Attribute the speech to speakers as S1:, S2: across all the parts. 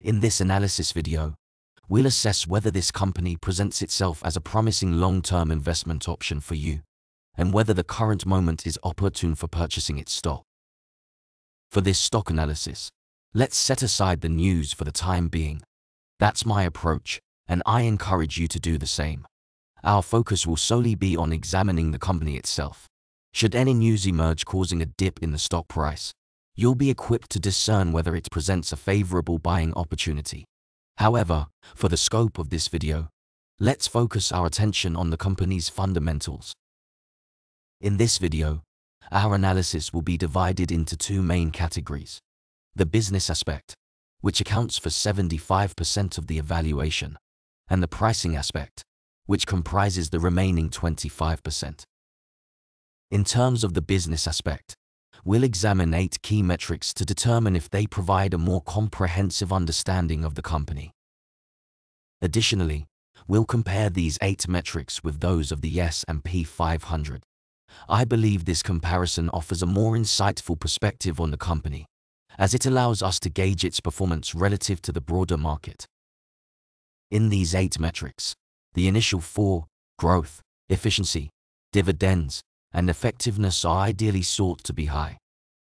S1: In this analysis video, we'll assess whether this company presents itself as a promising long-term investment option for you, and whether the current moment is opportune for purchasing its stock. For this stock analysis, let's set aside the news for the time being. That's my approach, and I encourage you to do the same. Our focus will solely be on examining the company itself. Should any news emerge causing a dip in the stock price, you'll be equipped to discern whether it presents a favorable buying opportunity. However, for the scope of this video, let's focus our attention on the company's fundamentals. In this video, our analysis will be divided into two main categories. The business aspect, which accounts for 75% of the evaluation, and the pricing aspect, which comprises the remaining 25%. In terms of the business aspect, we'll examine eight key metrics to determine if they provide a more comprehensive understanding of the company. Additionally, we'll compare these eight metrics with those of the S&P 500. I believe this comparison offers a more insightful perspective on the company, as it allows us to gauge its performance relative to the broader market. In these eight metrics, the initial four, growth, efficiency, dividends, and effectiveness are ideally sought to be high.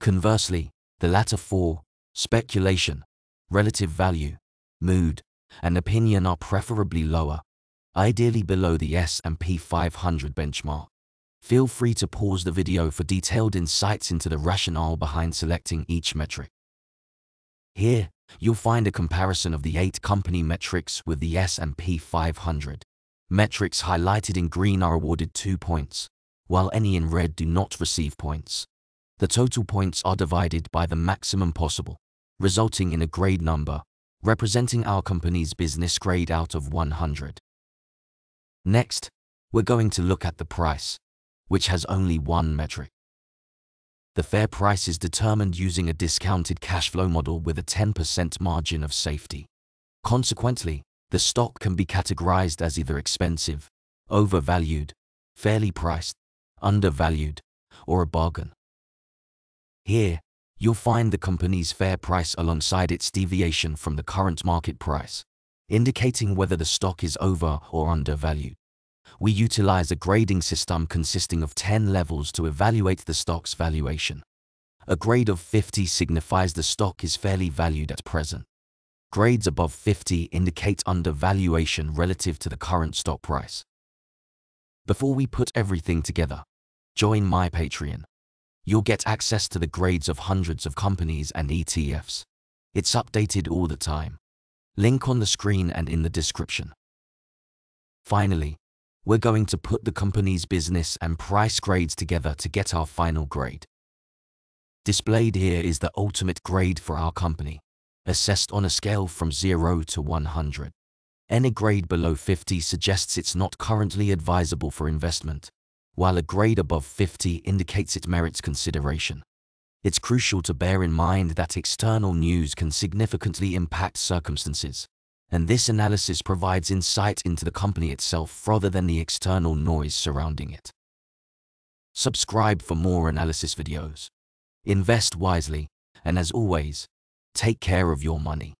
S1: Conversely, the latter four, speculation, relative value, mood, and opinion are preferably lower, ideally below the S&P 500 benchmark. Feel free to pause the video for detailed insights into the rationale behind selecting each metric. Here, you'll find a comparison of the eight company metrics with the S&P 500. Metrics highlighted in green are awarded two points, while any in red do not receive points. The total points are divided by the maximum possible, resulting in a grade number, representing our company's business grade out of 100. Next, we're going to look at the price, which has only one metric. The fair price is determined using a discounted cash flow model with a 10% margin of safety. Consequently, the stock can be categorized as either expensive, overvalued, fairly priced, undervalued, or a bargain. Here, you'll find the company's fair price alongside its deviation from the current market price, indicating whether the stock is over or undervalued. We utilize a grading system consisting of 10 levels to evaluate the stock's valuation. A grade of 50 signifies the stock is fairly valued at present. Grades above 50 indicate undervaluation relative to the current stock price. Before we put everything together, join my Patreon you'll get access to the grades of hundreds of companies and ETFs. It's updated all the time. Link on the screen and in the description. Finally, we're going to put the company's business and price grades together to get our final grade. Displayed here is the ultimate grade for our company, assessed on a scale from 0 to 100. Any grade below 50 suggests it's not currently advisable for investment, while a grade above 50 indicates it merits consideration. It's crucial to bear in mind that external news can significantly impact circumstances, and this analysis provides insight into the company itself rather than the external noise surrounding it. Subscribe for more analysis videos. Invest wisely, and as always, take care of your money.